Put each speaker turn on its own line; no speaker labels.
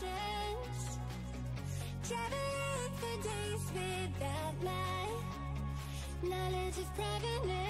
chance. Traveling for days without my knowledge of private.